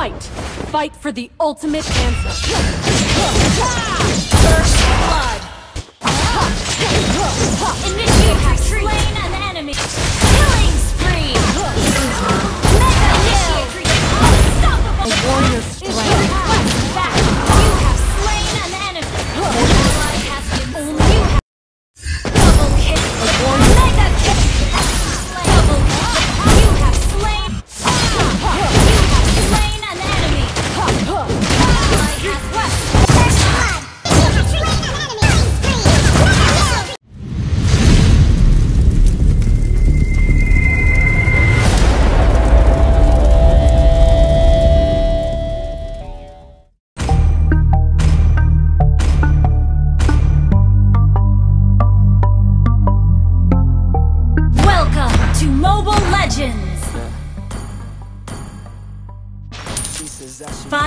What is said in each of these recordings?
Fight! Fight for the ultimate answer. First blood. Initiate retreat. Slain an enemy. Killing spree. Mega Initiate retreat. Unstoppable. A warrior's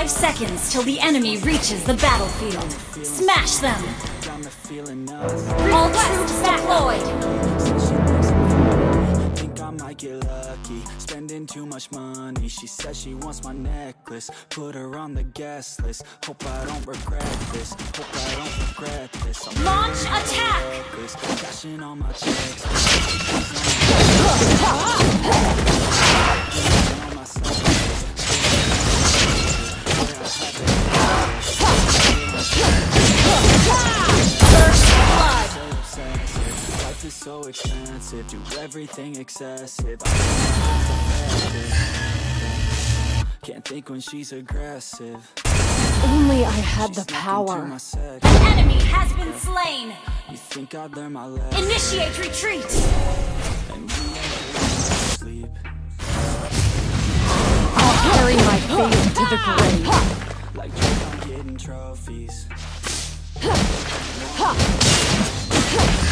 Five seconds till the enemy reaches the battlefield. Smash them! All troops deployed! Think I might get lucky, spending too much money. She says she wants my necklace, put her on the guest list. Hope I don't regret this. Hope I don't regret this. Launch attack! is so expensive, do everything excessive. I think I'm effective. Can't think when she's aggressive. Only I had the power. my. An enemy has been slain! You think I'd learn my lesson? Initiate retreat! And we ain't sleep. I'll carry my fate to the grave. Like Drake, I'm getting trophies.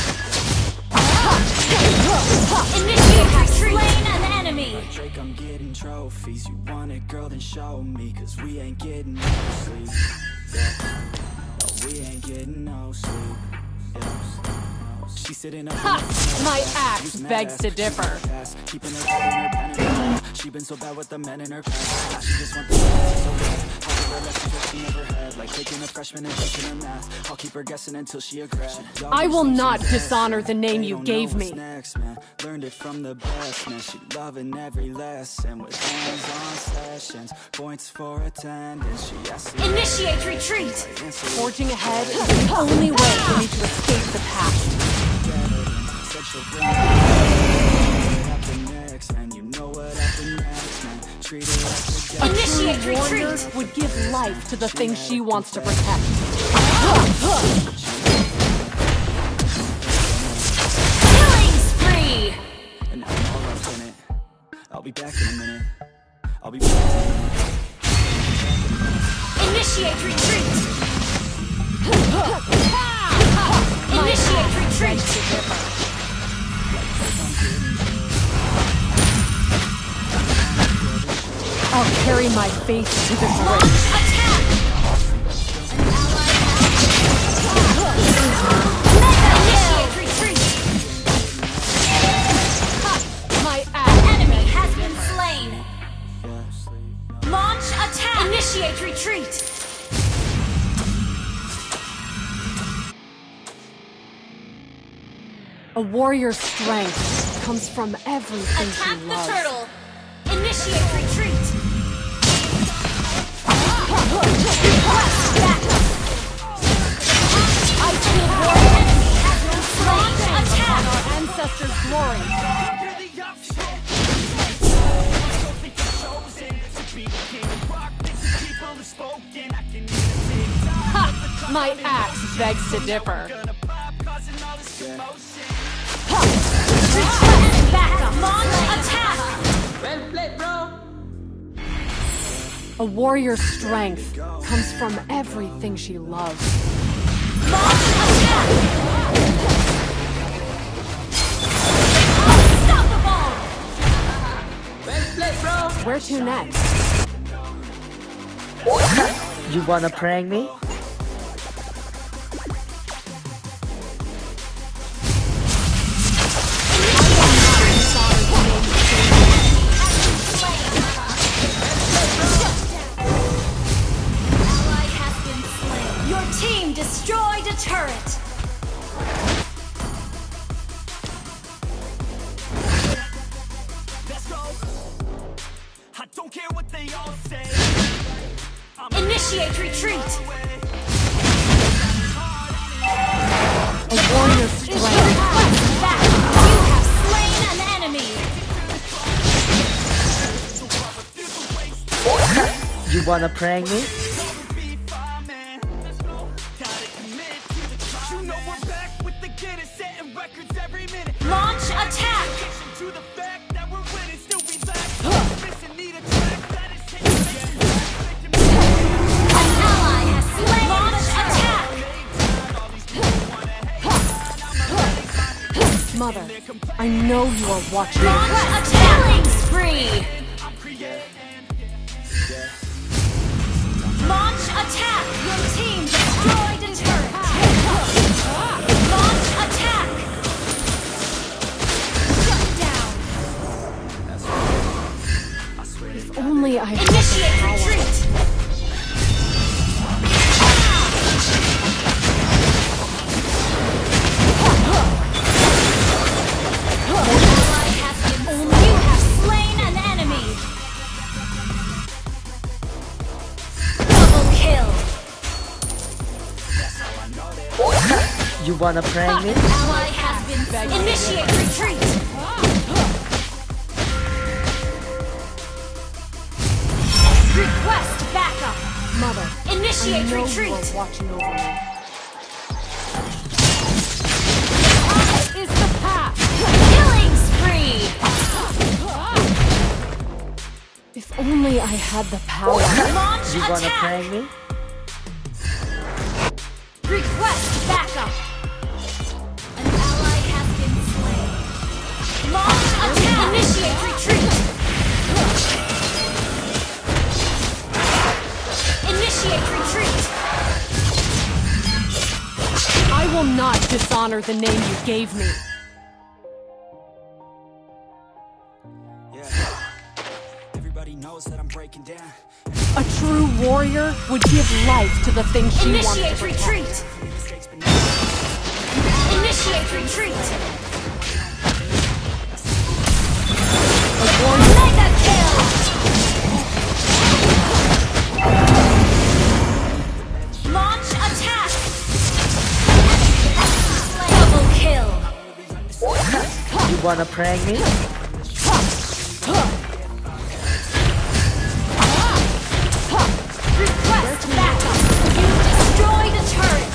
Drake, I'm getting trophies. You want it, girl, then show me. Cause we ain't getting no sleep. Yeah. No, we ain't getting no sleep. Yeah. She's sitting up Ha! My axe begs to differ. Keeping her head in her pen. She been so bad with the men in her past. She just want the sex, so bad. I'll her lessons that she never had. Like taking a freshman and teaching her math. I'll keep her guessing until she a grad. I will not dishonor the name you gave me. Next, man. Learned it from the best, man. She loving every lesson with hands-on sessions. Points for attendance. She asks me Initiate retreat! Forging ahead is the only way for me to escape the past. Initiate retreat! would give life to the things she wants to protect. Killing spree! And I'm all up in it. I'll be back in a minute. I'll be back in a minute. Initiate retreat! I'll carry my faith to the Launch grave. attack! An ally has... Mega initiate retreat! My Enemy has been slain! Launch attack! Initiate retreat! A warrior's strength comes from everything Attack she the turtle! Initiate retreat! Begs to differ. Back up! Launch attack! A warrior's strength comes from everything she loves. Launch attack! Unstoppable! Where to next? You wanna prank me? Ally has slain. Launch attack. Mother, I know you are watching. Launch attack. Killing spree. Only I Initiate retreat. Ally has been- You have slain an enemy. Double kill. You wanna prank me? Ally has been Initiate retreat. Backup. Mother, I Initiate know you retreat. are watching over me. is the path. Killing spree. If only I had the power. Launch You wanna attack. prank me? Request backup. Dishonor the name you gave me. Knows that I'm breaking down. A true warrior would give life to the thing she wants to Initiate protect. retreat. Mistakes, but never Initiate retreat. Wanna prank me? Request backup. You destroyed a turret.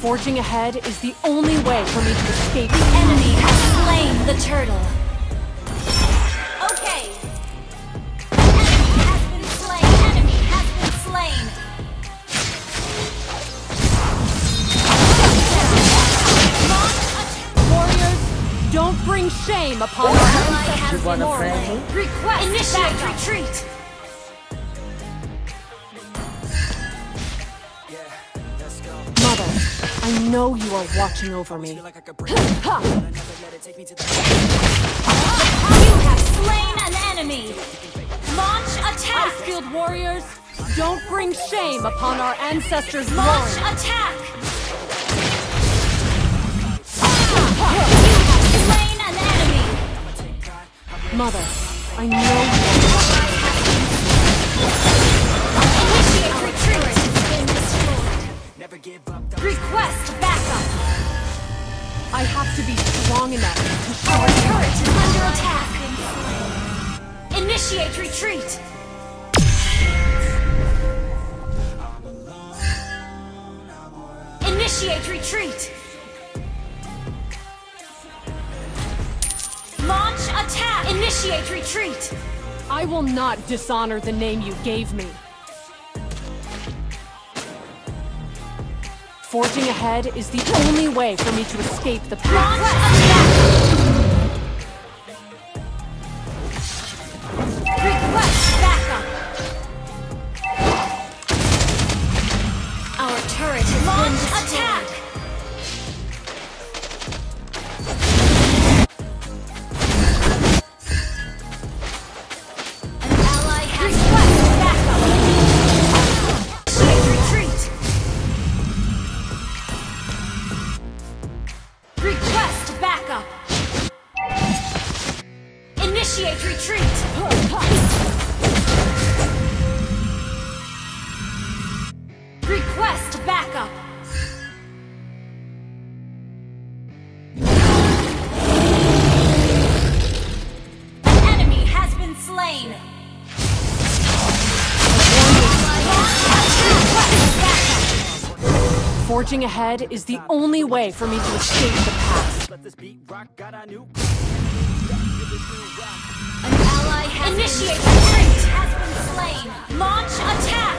forging ahead is the only way for me to escape. The enemy has slain the turtle. Shame upon our Ally has been wanna slain. prank me? Request initiate retreat. Yeah, let's go. mother. I know you are watching over me. Like I could break it, but I never let it take me the You have slain an enemy. Launch attack. Skilled warriors, don't bring shame upon our ancestors' Launch attack. Have Mother, I know you Request backup. I have to be strong enough to show Our turret is under attack. Initiate retreat. Initiate retreat. Initiate retreat. I will not dishonor the name you gave me. Forging ahead is the only way for me to escape the past. Initiate retreat! Request backup! An enemy has been slain! Forging ahead is the only way for me to escape the past. An ally has Initiate retreat has been slain. Launch attack.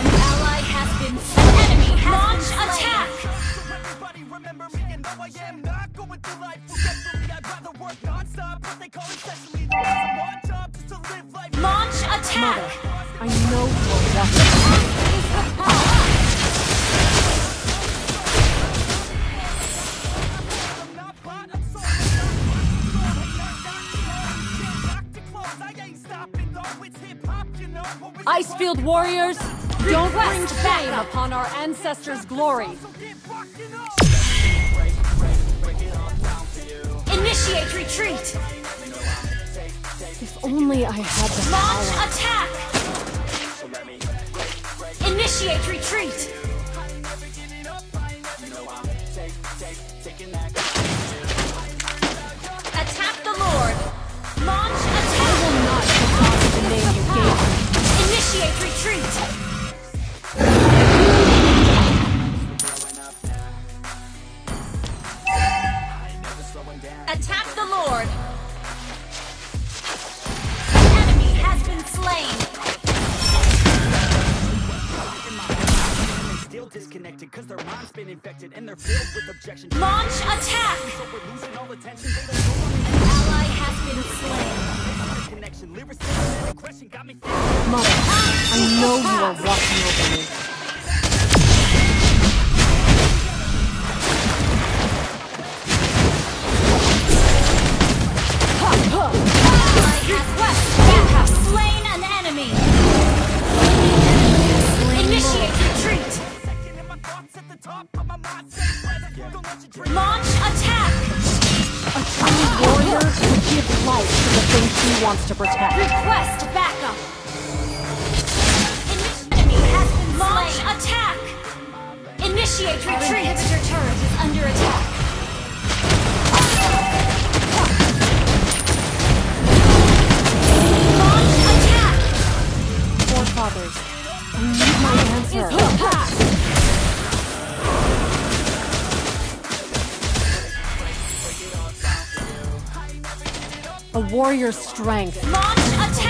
An ally has been slain. An enemy has Launch attack. Everybody remember me and I am not going through life forgetfully I'd rather work they call essentially the reason one job just to live life Launch attack. Mother, I know you're watching. Icefield warriors, don't bring shame upon our ancestors' glory. get rockin' up Initiate retreat. If only I had the Launch power. attack. Initiate retreat. Initiate retreat. Attack the Lord. An enemy has been slain. Still disconnected cause their mind's been infected And they're filled with objections Launch attack. So we're losing all attention They don't know An ally has been slain. Mother, I know you are watching over me. Initiate retreat. inhibitor turret is under attack. Launch attack. Forefathers, I need my answer. A warrior's strength. Launch attack.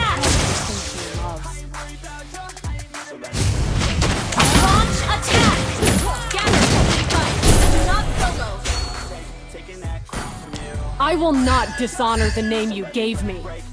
I will not dishonor the name you gave me. Break,